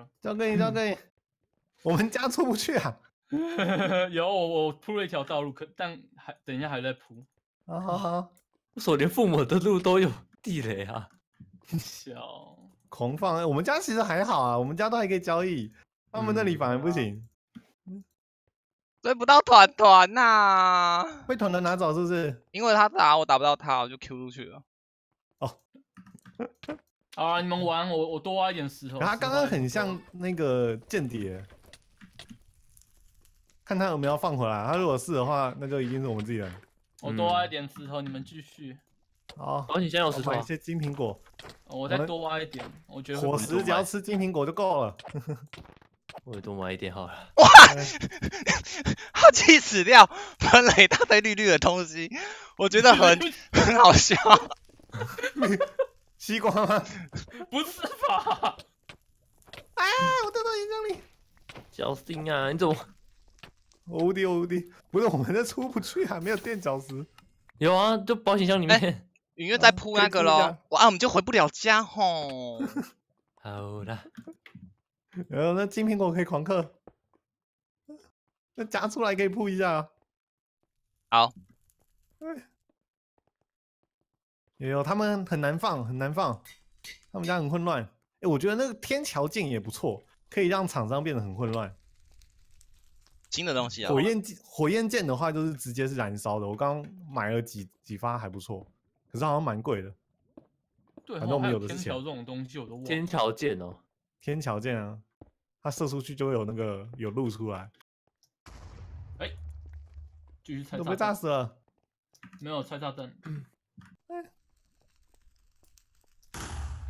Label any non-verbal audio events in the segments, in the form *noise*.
了。*laughs* 交给你，交给你。我们家出不去啊！*laughs* 有我我铺了一条道路，可但还等一下还在铺。啊好好，为什么连父母的路都有地雷啊？*laughs* 小狂放。哎我们家其实还好啊，我们家都还可以交易，他们那里嗯反而不行。追不到团团呐，被团团拿走是不是？因为他打我打不到他，我就 Q 出去了。好啊，你们玩我我多挖一点石头。可他刚刚很像那个间谍，看他有没有放回来。他如果是的话，那就一定是我们自己人。我多挖一点石头，你们继续。好，而且现在有石头一些金苹果，哦我再多挖一点，我觉得会伙食只要吃金苹果就够了。我也多买一点好了。哇他气死掉，喷了一大堆绿绿的东西，我觉得很 *laughs* 很好笑。*laughs* *laughs* 西瓜吗？*laughs* 不是吧？啊！我掉到岩浆里，小心啊！你怎么欧弟欧弟！不是，我们这出不去啊，没有垫脚石。有啊？就保险箱里面。云月在铺那个咯可以铺一下，哇，我们就回不了家吼。*laughs* 好啦，然后那金苹果可以狂嗑，那夹出来可以铺一下啊。好，有有，他们很难放，很难放，他们家很混乱。哎，我觉得那个天桥剑也不错，可以让厂商变得很混乱。新的东西啊火，焰剑，火焰剑的话就是直接是燃烧的，我刚刚买了几几发还不错，可是好像蛮贵的。对，反正我们有的是钱天桥这种东西我都忘了。天桥剑哦，天桥剑啊，它射出去就会有那个有露出来，继续拆都被炸死了。没有拆炸弹。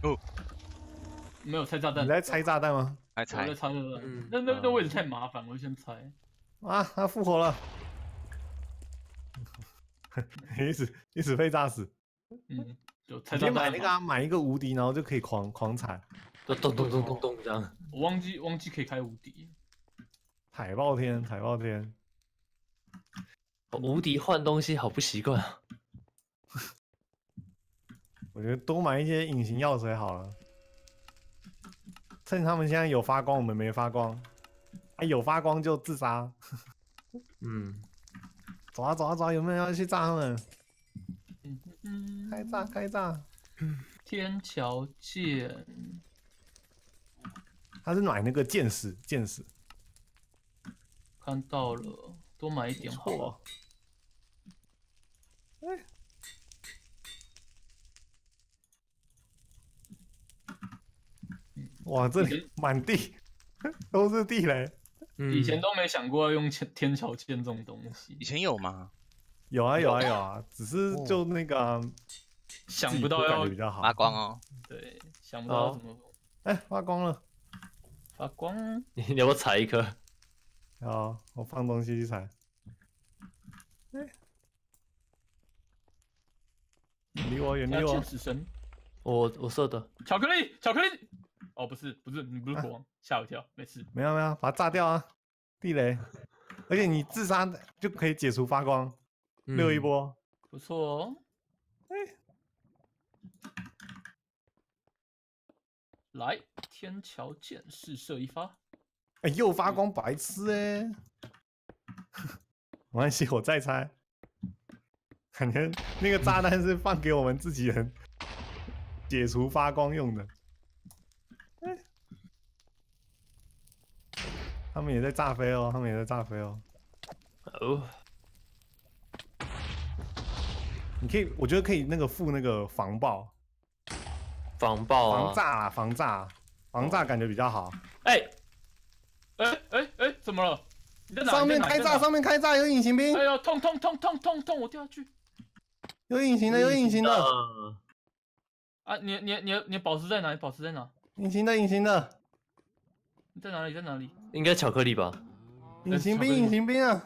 哦，没有拆炸弹。你在拆炸弹吗？来拆我在，拆炸弹嗯。那那那啊位置太麻烦，我先拆。啊，他复活了，*laughs* 一直一直被炸死。嗯，就拆炸弹嘛。买那个啊，买一个无敌，然后就可以狂狂踩，就咚咚咚咚咚这样。我忘记忘记可以开无敌。海爆天，海爆天。无敌换东西好不习惯啊！我觉得多买一些隐形药水好了，趁他们现在有发光，我们没发光，啊有发光就自杀。嗯，*laughs* 走啊走啊走啊，有没有人要去炸他们？嗯，开炸开炸！天桥剑，他是买那个剑士剑士，看到了，多买一点好了。错。哇，这里 *laughs* 满地都是地雷。嗯以前都没想过要用天天桥建这种东西以，前有吗？有啊有啊有啊，只是就那个啊、想不到要比较好。发光哦，对，想不到要怎么哎，发光了。发光。*laughs* 你你要不要踩一颗？*laughs* 好，我放东西去踩。离我，远离我要剑！死神，我我射的，巧克力，巧克力。哦，不是，不是，你不是国王，吓我一跳，没事。没有没有，把它炸掉啊！地雷，而且你自杀就可以解除发光，溜一嗯。波。不错哦。哎来，天桥剑试射一发。哎，又发光，白痴哎、*laughs* 没关系，我再猜。感觉那个炸弹是放给我们自己人解除发光用的。哎他们也在炸飞哦，他们也在炸飞哦。哦，你可以，我觉得可以那个附那个防爆、防爆啊！防炸啊、防炸、防炸感觉比较好。哎，哎哎哎，怎么了？你在哪？上面开炸，上面开炸，有隐形兵哎，呦，痛痛痛痛痛痛！我掉下去。有隐形的，有隐形的，的。啊，你你你你宝石在哪？你宝石在哪？隐形的，隐形的，你在哪里？在哪里？应该巧克力吧？隐形兵，隐形兵啊！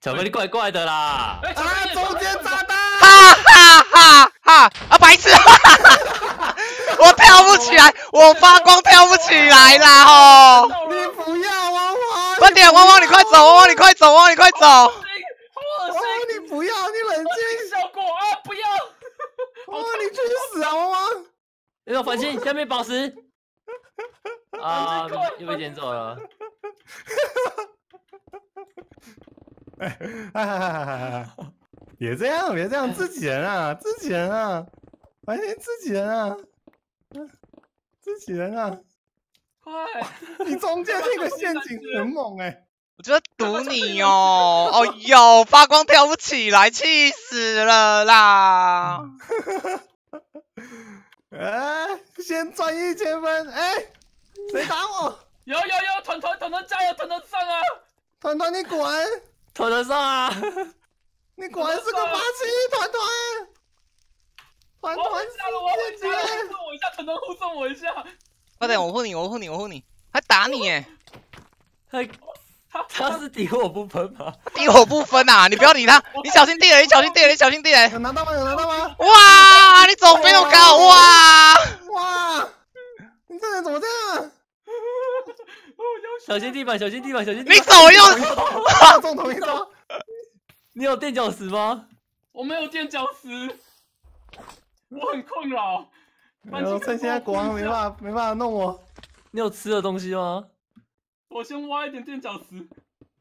巧克力怪怪的啦！啊，力中间炸弹！哈哈哈哈啊！白痴，*laughs* 我跳不起来，我发光跳不起来啦吼！你不要汪汪！快点，汪汪你快走，汪汪你快走，汪汪你快走！好恶汪汪，心！你不要，你冷静！效果啊，不要！汪汪，你去死啊！汪汪！那个繁星下面宝石，啊，又被捡走了。别这样，别这样，自己人啊，自己人啊，完全自己人啊，自己人啊！快！你中间那个陷阱很猛哎、我觉得赌你哦，哦哟，发光跳不起来，气死了啦！哎、先赚一千分，哎、谁打我？有有有，团团团团加油，团团上啊！团团你滚！团团上啊！你果然是个八七团团，团团我要回家了，我要回家护送我一下，团团护送我一下。快点，我护你，我护你，我护你，还打你耶！他他他是敌我不分吗？敌我不分啊！你不要理他，*laughs* 你小心地雷，你小心地雷，你小心地雷！有拿到吗？有拿到吗？哇，你怎么比我高？哇！哇，你这人怎么这样？哦，要小心地板，小心地板，小心地你板。你走又？要中同一招？你有垫脚石吗？我没有垫脚石，我很困扰。哎呦，趁现在国王没办法没办法弄我。你有吃的东西吗？我先挖一点垫脚石，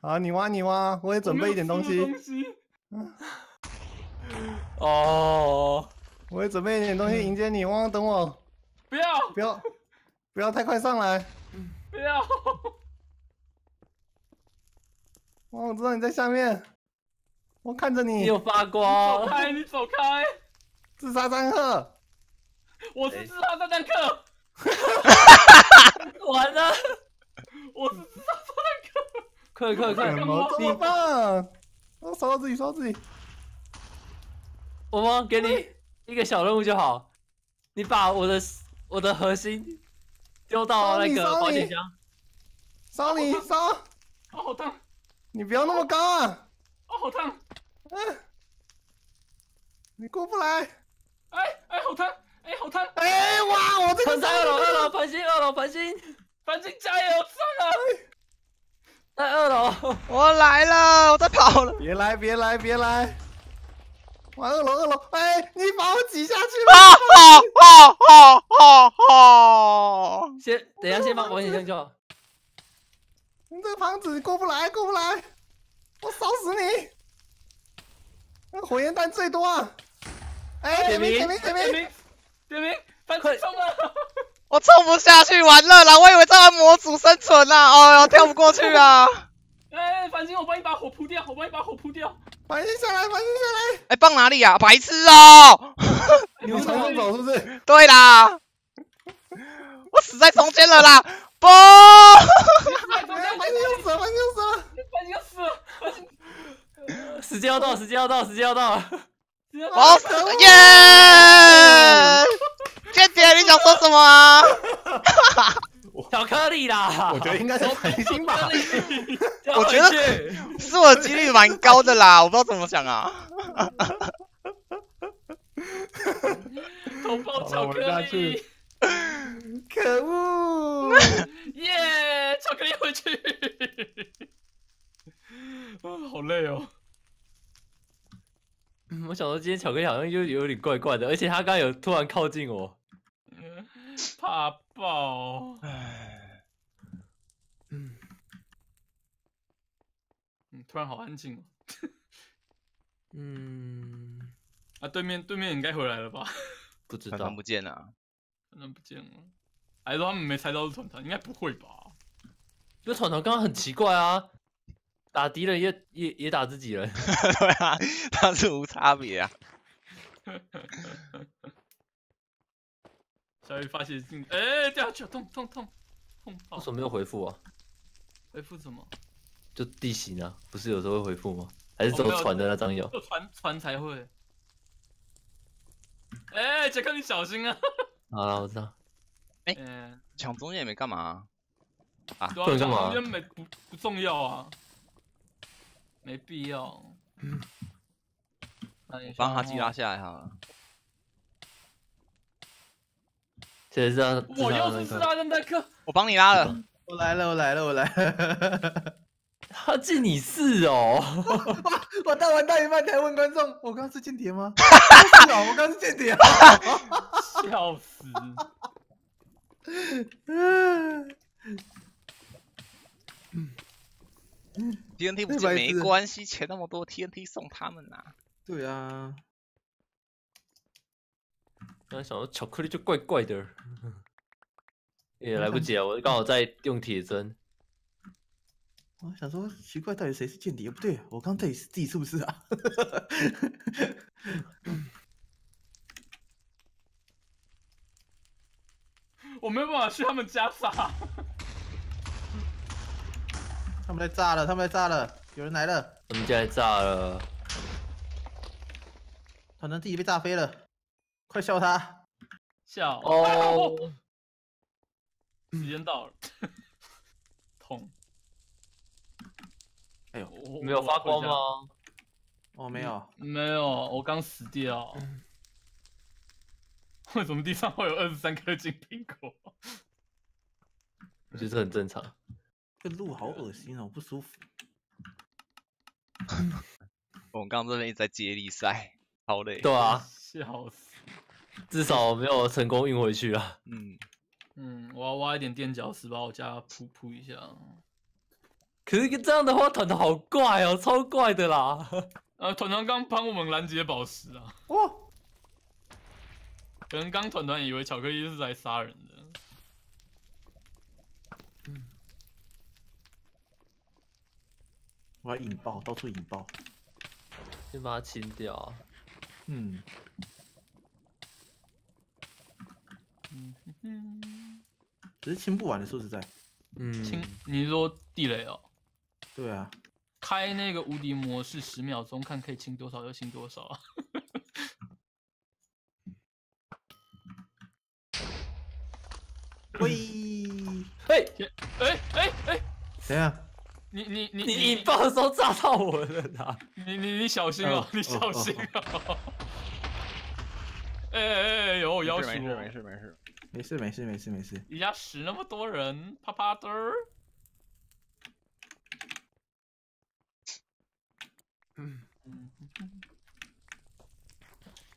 好，你挖你挖，我也准备一点东西。*laughs* 哦，我也准备一点东西迎接你。汪汪，等我，不要不要不要太快上来。不要！汪，我知道你在下面，我看着你。你有发光走光。开，你走开！自杀张赫，我是自杀炸弹客，完了！我是自杀炸弹客。快快快怎！么这么棒？我烧到自己，烧到自己。我们给你一个小任务就好，你把我的我的核心丢到那个保险箱。烧你烧，哦，好烫！你不要那么高啊！哦，好烫！嗯，你过不来。哎哎，好烫！哎，好烫！哎哇，我这个穿在二楼，二楼繁星，二楼繁星，繁星加油，上啊！在二楼。我来了，我在跑了。别来别来别来！哇，二楼二楼，哎，你把我挤下去啊了！啊啊啊啊啊！先等一下，先放保险箱就好。你这个胖子，你过不来过不来，我烧死你！那火焰弹最多啊！哎，点名点名点名！点名点名，反正冲了！*laughs* 我冲不下去，完了啦！我以为在玩模组生存啊，哦哟，*laughs* 跳不过去啊！*laughs* 哎，反正我帮你把火扑掉，我帮你把火扑掉。反应下来，反应下来！哎，放哪里啊？白痴哦！你从中走是不是？对啦，我死在中间了啦！不，反正哎，反应又死了，反应又死了！反正要死了，时间要到，时间要到，时间要到。直接我死耶！间谍，你想说什么啊？巧克力啦！我觉得应该是繁星吧。我觉得得是我的几率蛮高的啦，我不知道怎么想啊。头爆巧克好了我下力去，*laughs* 可恶！*laughs* 耶！巧克力回去。*laughs* 啊，好累哦。我想说今天巧克力好像又有点怪怪的，而且他刚刚有突然靠近我。嗯怕爆。嗯，嗯，突然好安静哦。嗯，啊，对面对面应该回来了吧？不知道团团。不见了，团团不见了，还是说他们没猜到是团团？应该不会吧？因为团团刚刚很奇怪啊，打敌人也也也打自己人。*laughs* 对啊，他是无差别啊。小雨发泄进，哎、掉下去了，痛痛痛痛爆为！什么没有回复啊？回复什么？就地形啊，不是有时候会回复吗？还是走船的那张有？就船船才会。哎、杰克你小心啊！好了，我知道。哎嗯、抢中间也没干嘛啊、对啊，不能干嘛旁边没不不重要啊，没必要。那你帮哈基拉下来好了。谁知道我又是斯拉登代克，我帮你拉了，我来了，我来了，我来了！他进你四哦！哇，*laughs* 我大玩大一半，才问观众，我刚刚是间谍吗？是哦，我刚刚是间谍、啊，, *laughs* 笑死！嗯，TNT *laughs* 不进没关系，钱那么多，TNT 送他们呐、对啊，突然想到巧克力就怪怪的，也来不及了！我刚好在用铁针。我想说奇怪，到底谁是间谍？不对，我刚到底是自己是不是啊？*laughs* 我没有办法去他们家杀。他们在炸了，他们在炸了，有人来了，他们家来炸了，可能自己被炸飞了，快笑他！笑哦，*laughs* 时间到了，痛。哎呦我没有发光？吗？哦，没有，没有，我刚死掉。*laughs* 为什么地上会有二十三颗金苹果？我觉得这很正常。这路好恶心哦，不舒服。*laughs* 我们刚刚这边一直在接力赛，好累。对啊，笑死。至少没有成功运回去啊。嗯，嗯，我要挖一点垫脚石把我家铺铺一下。可是这样的话，团团好怪哦，超怪的啦。*laughs* 呃，团团刚帮我们拦截宝石啊，哇，可能刚团团以为巧克力是来杀人的。我要引爆，到处引爆。先把它清掉啊。嗯，嗯哼哼，只是清不完的，说实在。嗯，清，你是说地雷哦？对啊，开那个无敌模式十秒钟，看可以清多少就清多少啊。*laughs* 喂，哎，哎哎哎，怎样？你你你你引爆的时候炸到我了啦。*laughs* 你你你小心哦哦，你小心哦。哎哎 *laughs* 哎，有我要求没事哦没事没事。没事没事没事没事。你家死那么多人，啪啪的儿。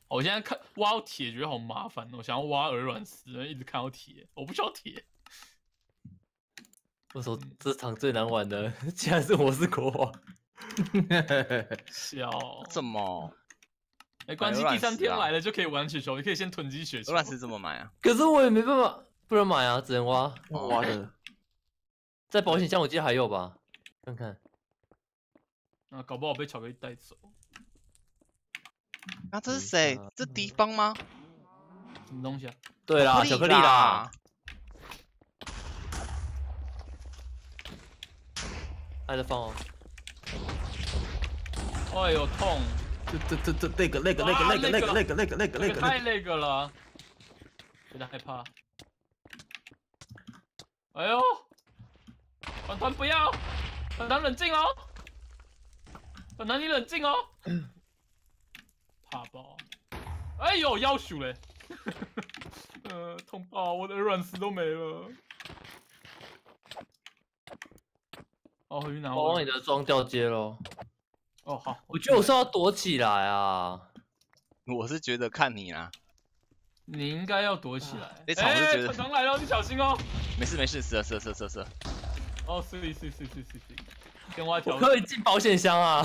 我现在看挖到铁觉得好麻烦哦，我想要挖鹅卵石，一直看到铁，我不需要铁。我说这场最难玩的，*laughs* 竟然是我是国王。*laughs* 笑，怎么？没关系，第三天来了就可以玩雪球，你可以先囤积雪球。鹅卵石怎么买啊？可是我也没办法，不能买啊，只能挖。挖的，在保险箱我记得还有吧？看看，啊，搞不好被巧克力带走，啊，这是谁？这敌方吗？什么东西啊？对啦，巧克力啦，。还在放哦。哎呦痛，这这这这那个那个那个那个那个那个那个那个那这个太个那个，那个了，有点害怕。哎呦，团团不要，团团冷静哦，团团你冷静哦。*clears throat* 哎呦，要死嘞！*laughs* 呃，痛爆，我的软石都没了。哦，回去拿我我往你的装掉接喽。哦，好，我觉得我是要躲起来啊。我是觉得看你啦，你应该要躲起来。这场我是觉得团团来了，你小心哦。没事没事，死了死了死了死了，哦，是是是是是是，可以进保险箱啊。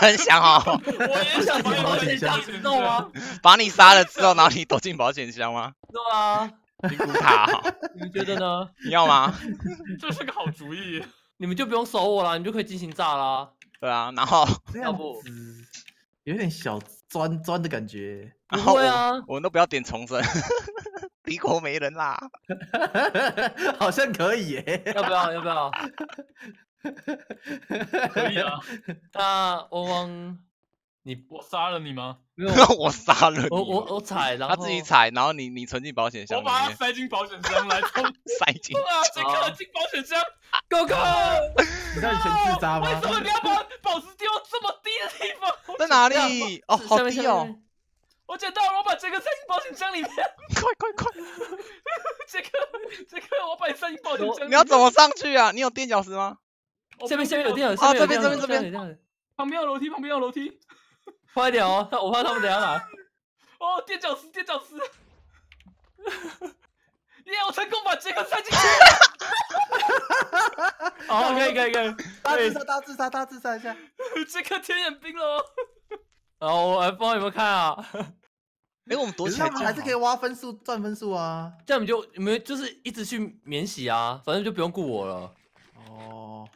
很 *laughs* 想哦，我也想进保你险箱知道吗？？把你杀了之后，然后你躲进保险箱吗？对啊，金古塔哦，你们觉得呢？你要吗？这是个好主意。你们就不用守我了，你们就可以进行炸啦。对啊，然后要不有点小钻钻的感觉。然后不会啊我我们都不要点重生，*laughs* 敌国没人啦。*laughs* 好像可以耶。要不要？要不要？可以啊，*laughs* 那汪汪，你我杀了你吗？没有？*laughs* 我杀了你我我哦，我踩，然后他自己踩，然后你你存进保险箱里我把它面，塞进保险箱来冲 *laughs* 塞进冲啊！杰克进保险箱，，Go Go！你看你全自杀为吗？什么你要把宝石丢到这么低的地方？在哪里？哦，好低哦！！我捡到了，我把杰克塞进保险箱里面。快快快！杰克，杰克，我把你塞进保险箱里面。你要怎么上去啊？你有垫脚石吗？哦？下面下面有电脑，下面有电脑边这边这边旁边有楼梯，旁边有楼梯。*laughs* 快点哦！我怕他们等下来。*laughs* 哦，垫脚石，垫脚石。耶！我成功把杰克塞进去。*laughs* 好，可以可以可以。大自杀，大自杀，大自杀一下。这个天眼兵了。然后我还不知道有没有看啊，哎，我们躲起来还是可以挖分数赚分数啊。这样你就你们就是一直去免洗啊，反正就不用顾我了。哦，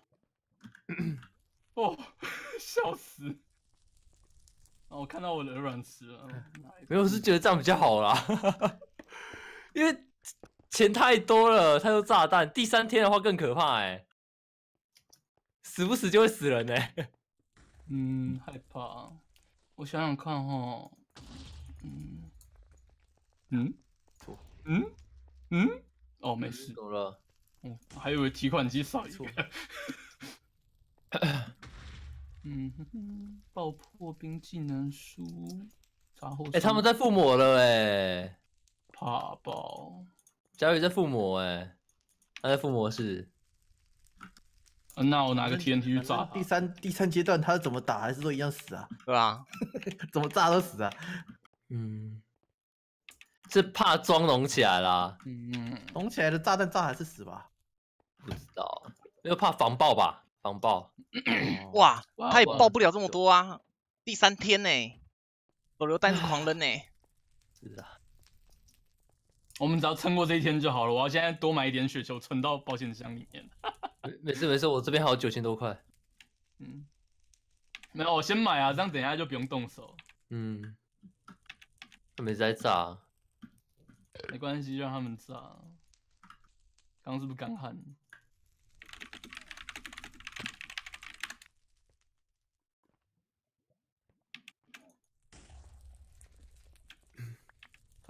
*clears throat* 哦，*laughs* 笑死！哦，我看到我的耳软石了。没有，我是觉得这样比较好啦，*laughs* 因为钱太多了，太多炸弹。第三天的话更可怕哎、死不死就会死人哎、嗯，害怕。我想想看哈，嗯，嗯，嗯，嗯，哦，没事。走了，嗯，还以为提款机少一个。*coughs* 嗯哼哼，爆破兵技能书，杂货。哎、他们在附魔了哎、怕爆。佳宇在附魔哎、他在附魔室。啊那我拿个 TNT 去炸第。三第三阶段他是怎么打，还是都一样死啊？对吧？*laughs* 怎么炸都死啊？嗯，是怕妆容起来啦，嗯，拢起来的炸弹炸还是死吧？不知道，又怕防爆吧？防爆。哦，哇，他也爆不了这么多啊！第三天呢，手榴弹是狂扔呢。是啊，我们只要撑过这一天就好了。我要现在多买一点雪球存到保险箱里面。没没事没事，我这边还有九千多块。嗯，没有，我先买啊，这样等一下就不用动手。嗯，他们在炸。没关系，就让他们炸。刚刚是不是干旱？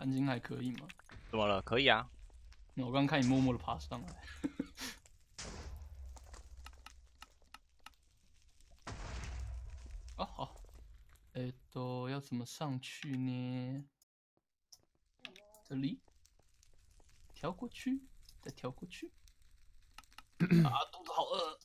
繁星还可以吗？怎么了？可以啊。那我刚刚看你默默的爬上来。*laughs* 哦好，哎，都要怎么上去呢？这里，跳过去，再跳过去。*coughs* 啊，肚子好饿。